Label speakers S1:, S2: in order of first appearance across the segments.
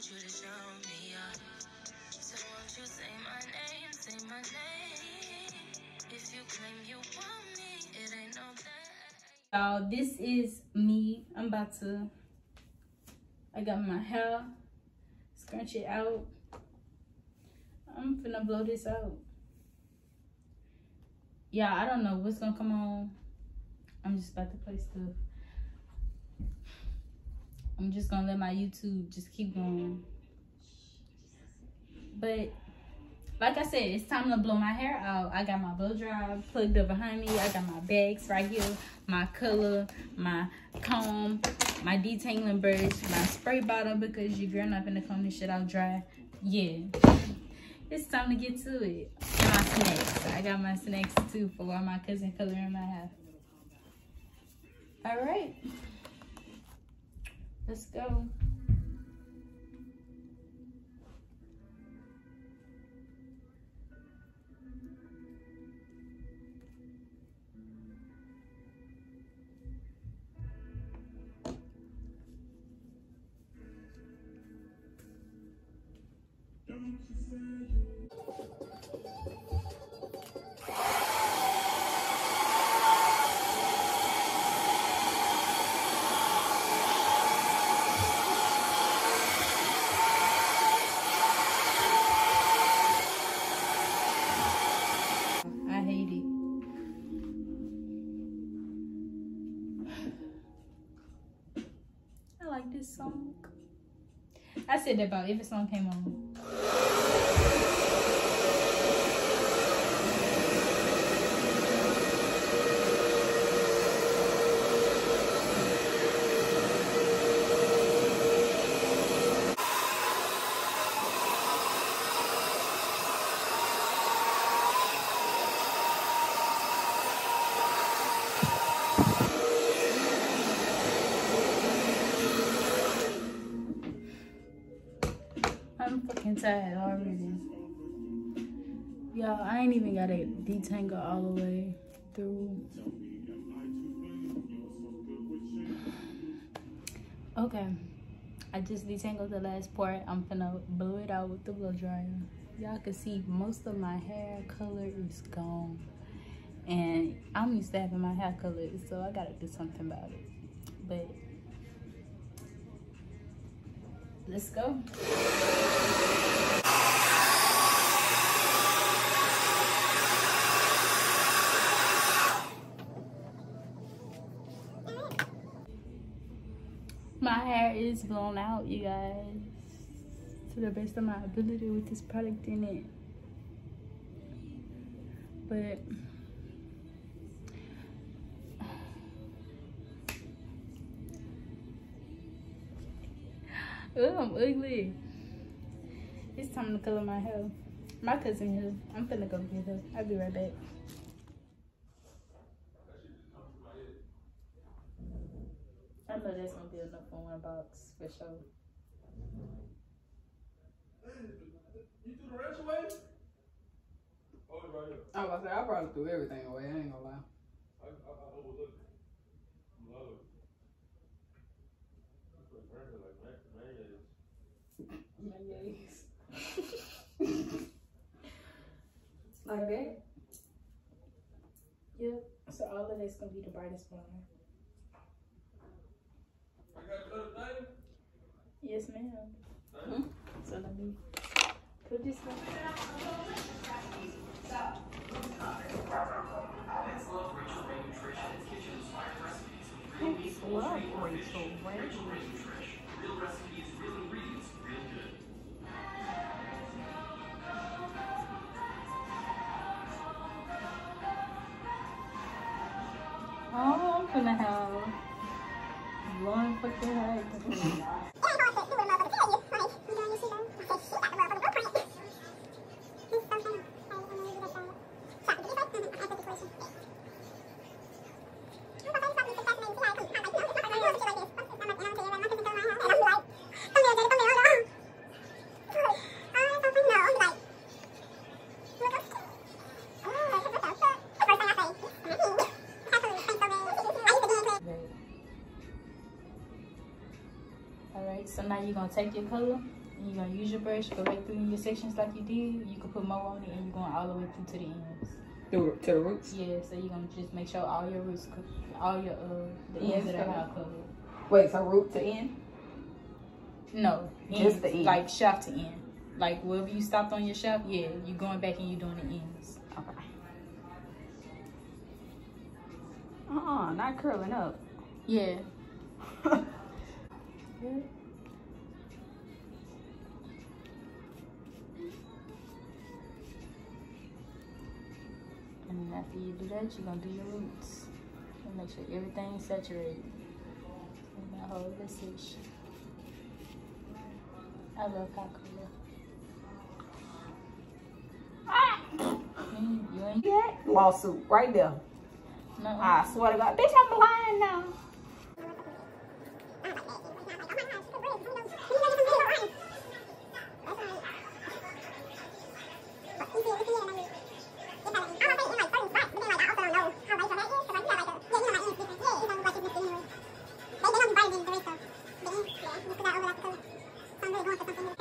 S1: wanted you to show me up. So won't you say my name, say my name? If you claim you want me, it ain't no.
S2: Y'all, this is me. I'm about to. I got my hair, scrunch it out. I'm finna blow this out. Yeah, I don't know what's gonna come on. I'm just about to play stuff. I'm just gonna let my YouTube just keep going. But like I said, it's time to blow my hair out. I got my blow dryer plugged up behind me. I got my bags right here, my color, my comb, my detangling brush, my spray bottle because your girl not gonna comb this shit out dry. Yeah, it's time to get to it. My snacks. I got my snacks too for while my cousin coloring my hair. All right, let's go. About every song came on. I'm fucking already. I ain't even got to detangle all the way through. Okay. I just detangled the last part. I'm gonna blow it out with the blow dryer. Y'all can see most of my hair color is gone. And I'm used to having my hair colored, so I gotta do something about it. But let's go. My hair is blown out, you guys. To the best of my ability with this product in it. But Ugh, I'm ugly. It's time to color my hair. My cousin here. I'm finna go get her. I'll be right back. I know that's gonna be enough for one box for sure.
S3: You threw the rest away? Oh, right here.
S4: I was about to say, I probably threw everything away. I ain't gonna lie.
S3: I, I, I overlooked it. Love it. That's what Brandon like ma- mayonnaise.
S2: Like that? Yep. So all of this gonna be the brightest one.
S3: I got another thing?
S2: Yes, ma'am.
S3: Thing?
S2: So let me put this one. Thanks, love Rachel Ray. Oh, I'm gonna have long fucking hair. So now you're gonna take your color And you're gonna use your brush, go right through in your sections like you did. You can put more on it and you're going all the way through to the ends.
S4: Through to the roots.
S2: Yeah, so you're gonna just make sure all your roots, all your uh, the ends of the hair are covered.
S4: Wait, so root to end?
S2: No,
S4: Just the end.
S2: like shaft to end. Like wherever you stopped on your shaft, yeah, you're going back and you're doing the ends.
S4: Okay. Uh-uh, not curling up.
S2: Yeah. And after you do that, you're gonna do your roots. And make sure everything's saturated. And that whole message. I love Kakula. Mm, You ain't
S4: Yeah. Lawsuit right there.
S2: no.
S4: I swear to God. Bitch, I'm blind now. 僕が小
S2: 倉君、三塁ゴーと進。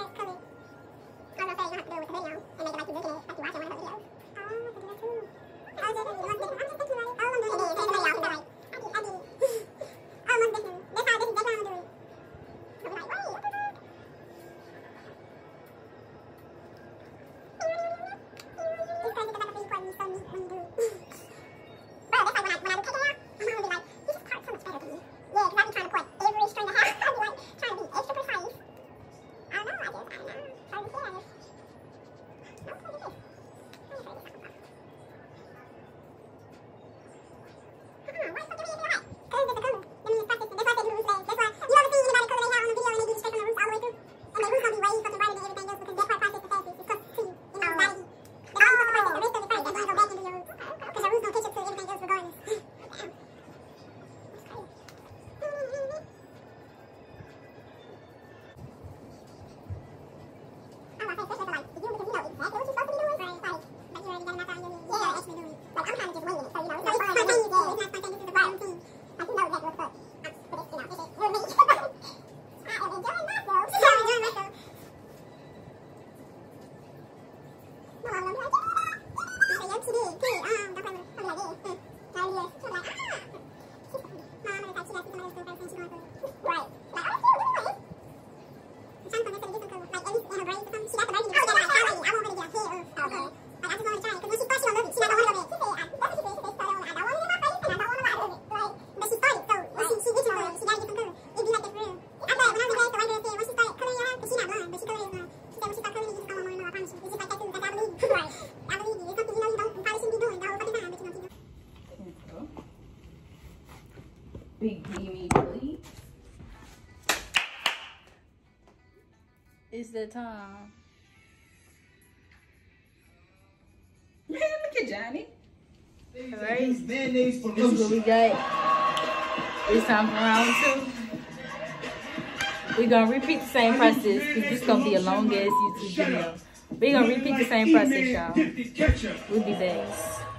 S2: The time.
S4: Man, look at Johnny.
S2: Alright.
S3: Mayonnaise
S2: This is what we got. It's time for round two. We're gonna repeat the same process because this gonna be a long ass YouTube video. We're gonna repeat the same process, y'all. We'll be back.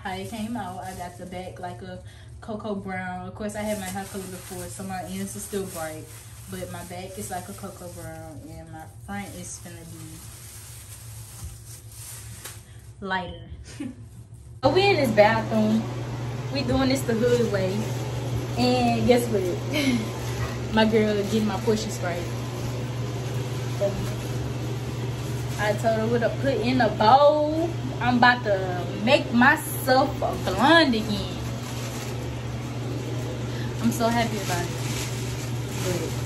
S2: How it came out, I got the back like a cocoa brown. Of course, I had my hair color before, so my ends are still bright. But my back is like a cocoa brown, and my front is gonna be lighter. so we in this bathroom. We doing this the hood way. And guess what? my girl getting my pushes right. I told her what to put in a bowl. I'm about to make myself a blonde again. I'm so happy about it. But I'm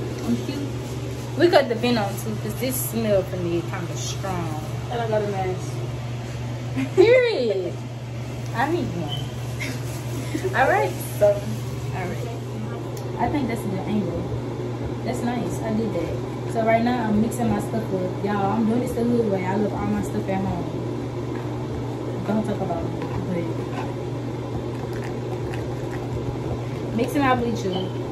S2: cute. We got the vent on too, because this smell for me kind of strong.
S4: And I got a mask.
S2: Period. I need one. Alright, so alright. I think that's a good angle. That's nice. I did that. So right now I'm mixing my stuff up. Y'all, I'm doing this the hood way. I love all my stuff at home. Don't talk about it. But mixing my bleach up.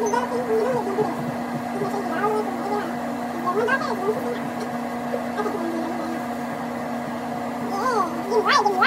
S2: okay.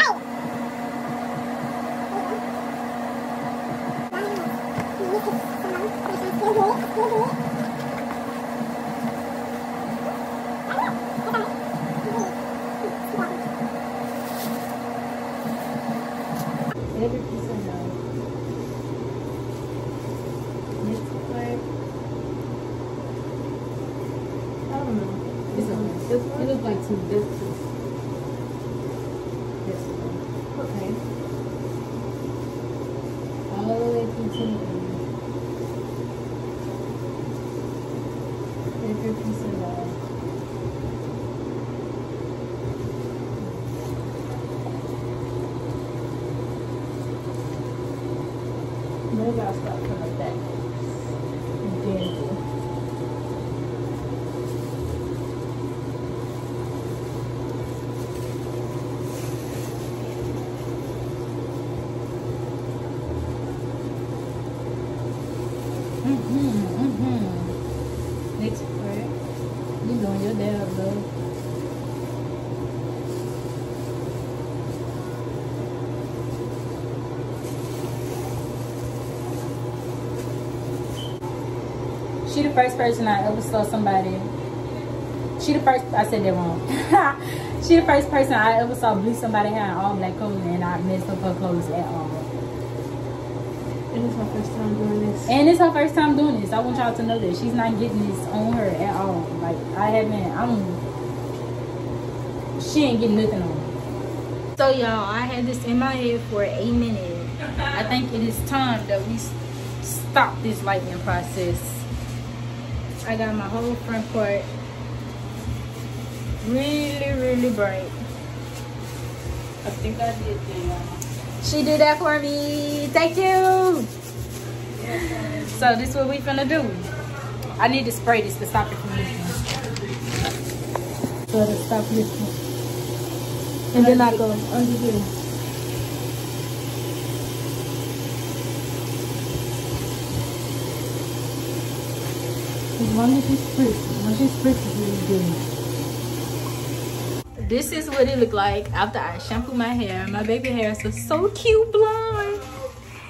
S2: It, looks like two different. This one. Okay. All the way through to the end. Every piece of love. Maybe I'll start from the back. Then Mm-hmm, mm-hmm. Next part. You doing your dad, love. She the first person I ever saw somebody. She the first. I said that wrong. she the first person I ever saw bleach somebody hair in all black clothing, and I messed up her clothes at all.
S4: And it's my first time doing this.
S2: And it's her first time doing this. I want y'all to know that she's not getting this on her at all. Like I haven't. I don't. She ain't getting nothing on. me. So y'all, I had this in my head for a minute. I think it is time that we stop this lightning process. I got my whole front part really, really bright.
S4: I think I did that.
S2: She did that for me. Thank you. So this is what we finna do. I need to spray this to stop it from leaking. So to stop leaking. And then I go under here. As long as you spritz, once you spritz it's really good. This is what it looked like after I shampoo my hair. My baby hair is so cute blonde.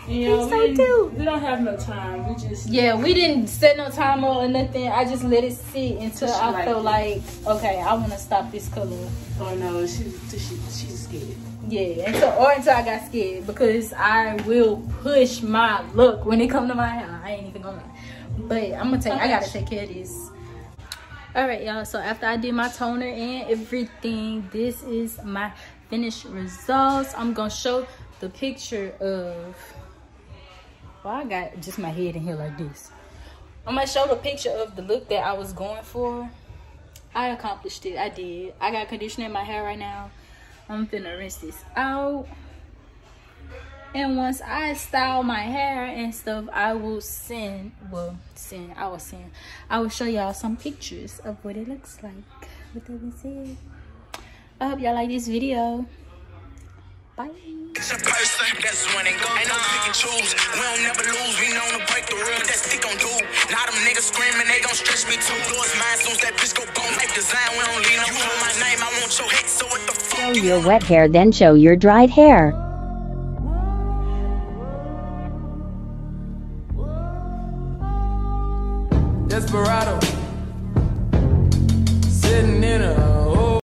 S4: You know,
S2: He's so
S4: we,
S2: cute.
S4: we don't have no time. We just
S2: Yeah, we didn't set no timer or nothing. I just let it sit until I
S4: liked
S2: felt
S4: it.
S2: like, okay, I want to stop this color.
S4: oh no, she, she she's scared.
S2: Yeah, until or until I got scared because I will push my look when it come to my hair. I ain't even gonna lie. But I'm gonna take. I gotta take care of this. All right, y'all. So after I did my toner and everything, this is my finished results. I'm gonna show the picture of. Well, I got just my head in here like this. I'm gonna show the picture of the look that I was going for. I accomplished it. I did. I got conditioner in my hair right now. I'm finna rinse this out. And once I style my hair and stuff, I will send, well, send, I will send, I will show y'all some pictures of what it looks like. With that being said, I hope y'all like this video. Bye.
S5: It's a person, that's when it go. Ain't no pick and choose. We don't never lose. We known to break the rules. That stick on do. Now them niggas screaming, they gon' stretch me too. Doors mine, soon that bitch go boom. Life design, we don't leave no You know my name, I want your hate, so what the fuck?
S6: Show your wet hair, then show your dried hair.
S3: Desperado.